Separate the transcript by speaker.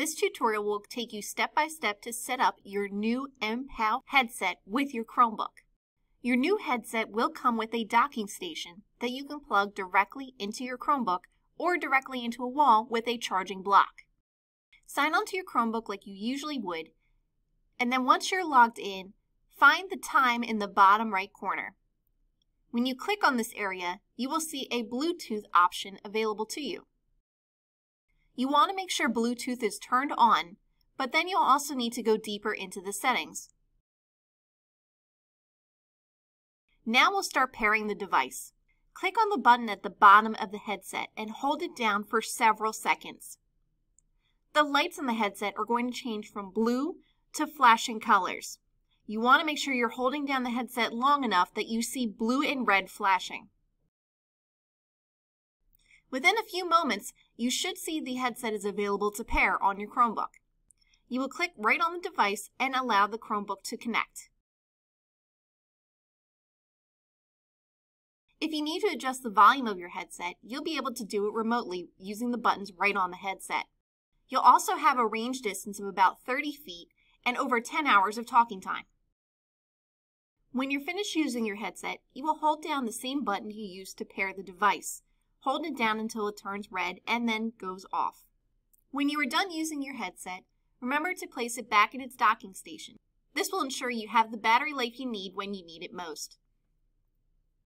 Speaker 1: This tutorial will take you step by step to set up your new MPOW headset with your Chromebook. Your new headset will come with a docking station that you can plug directly into your Chromebook or directly into a wall with a charging block. Sign onto your Chromebook like you usually would, and then once you're logged in, find the time in the bottom right corner. When you click on this area, you will see a Bluetooth option available to you. You want to make sure Bluetooth is turned on, but then you'll also need to go deeper into the settings. Now we'll start pairing the device. Click on the button at the bottom of the headset and hold it down for several seconds. The lights on the headset are going to change from blue to flashing colors. You want to make sure you're holding down the headset long enough that you see blue and red flashing. Within a few moments, you should see the headset is available to pair on your Chromebook. You will click right on the device and allow the Chromebook to connect. If you need to adjust the volume of your headset, you'll be able to do it remotely using the buttons right on the headset. You'll also have a range distance of about 30 feet and over 10 hours of talking time. When you're finished using your headset, you will hold down the same button you used to pair the device. Hold it down until it turns red and then goes off. When you are done using your headset, remember to place it back in its docking station. This will ensure you have the battery life you need when you need it most.